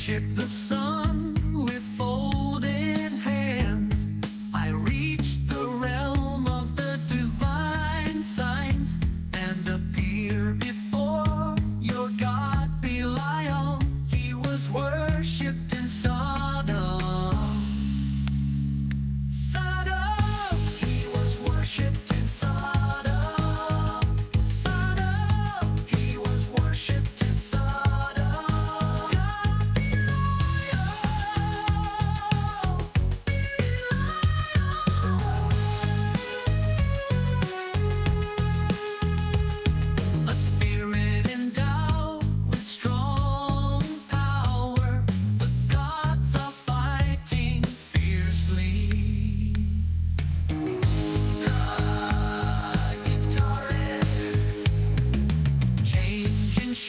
worship the sun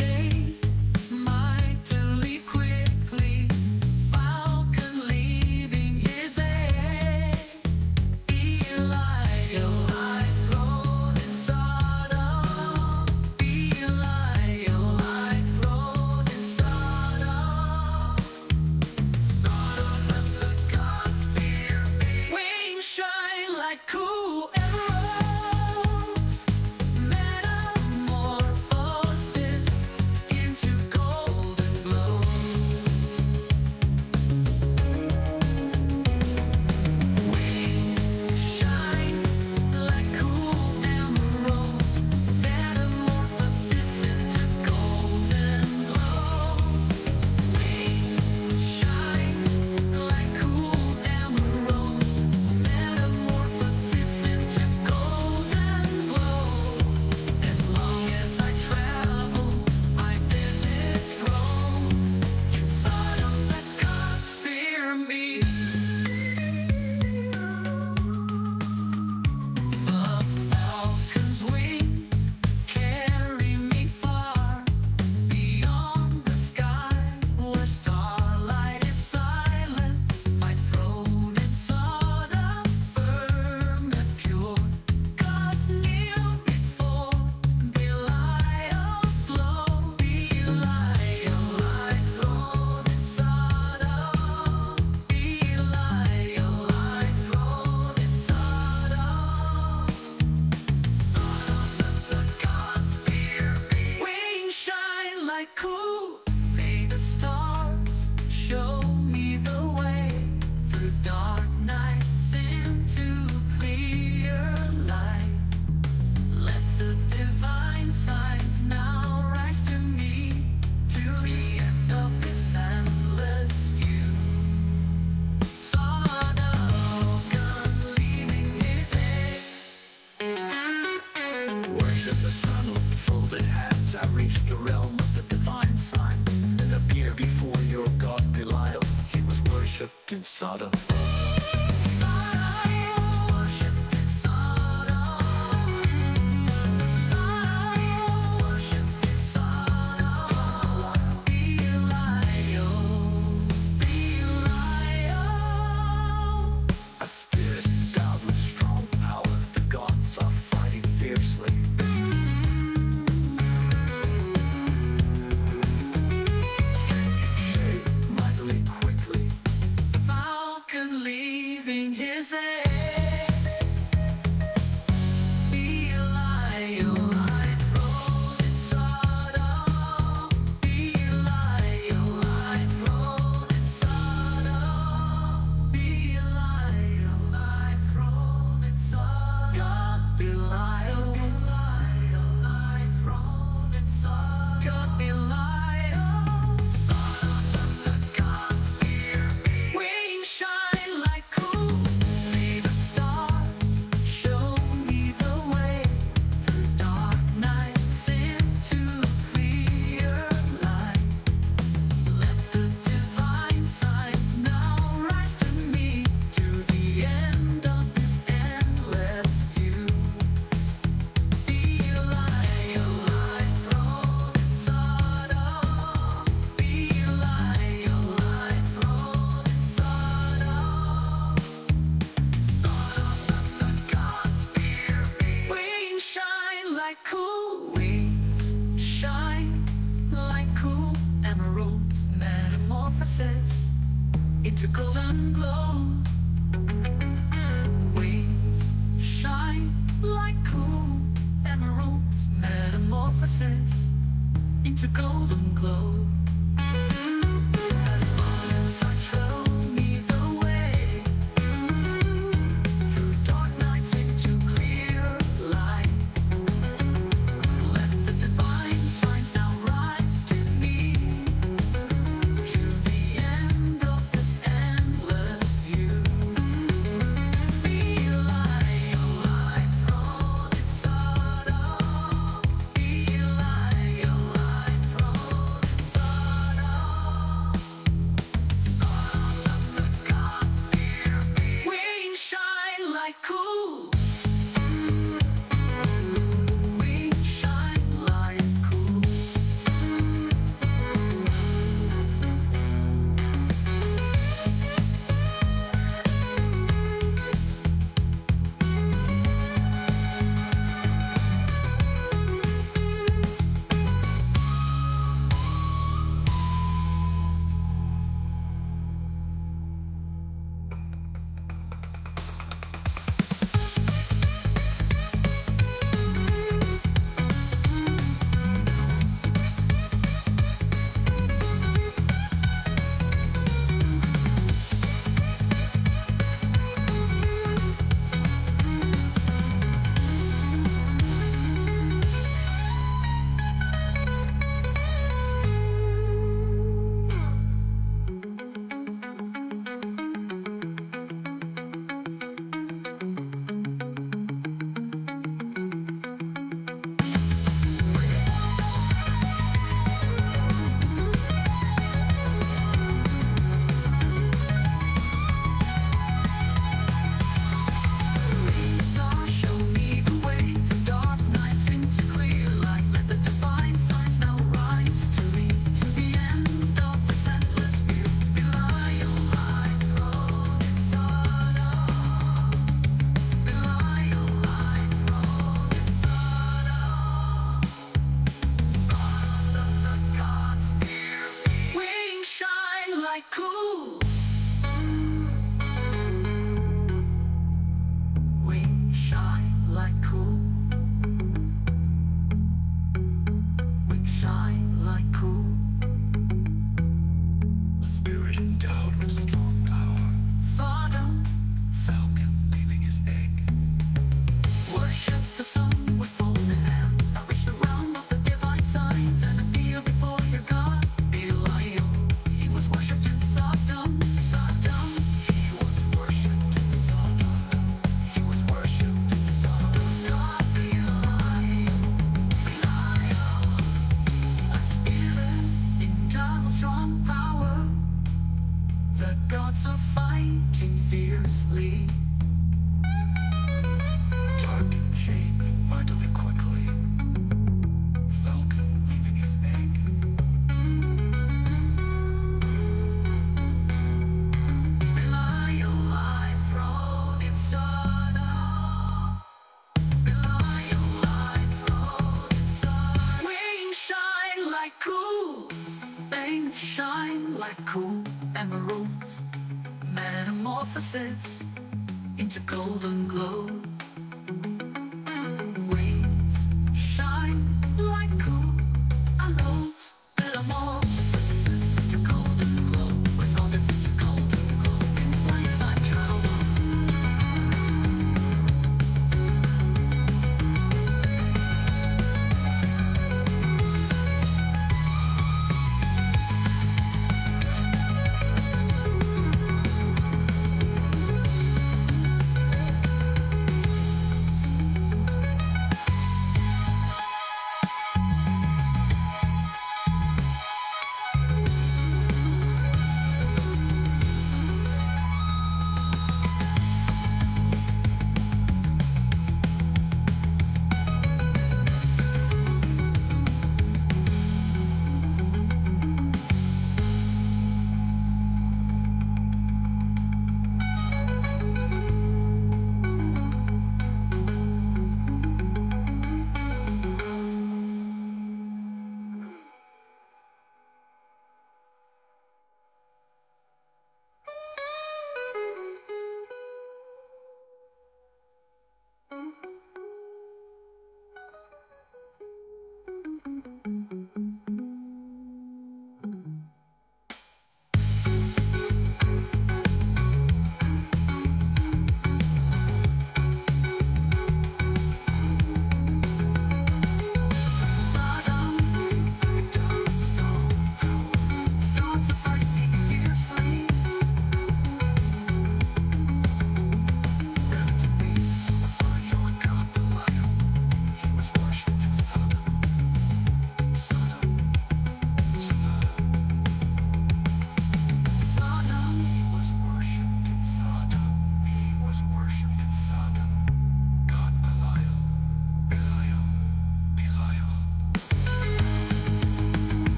changing in Sodom. It's a golden glow. like cool. Metamorphosis into golden glow